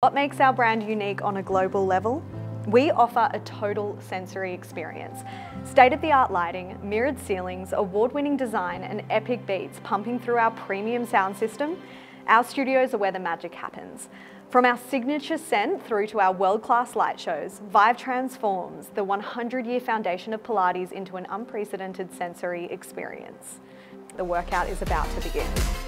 What makes our brand unique on a global level? We offer a total sensory experience. State-of-the-art lighting, mirrored ceilings, award-winning design and epic beats pumping through our premium sound system, our studios are where the magic happens. From our signature scent through to our world-class light shows, Vive transforms the 100-year foundation of Pilates into an unprecedented sensory experience. The workout is about to begin.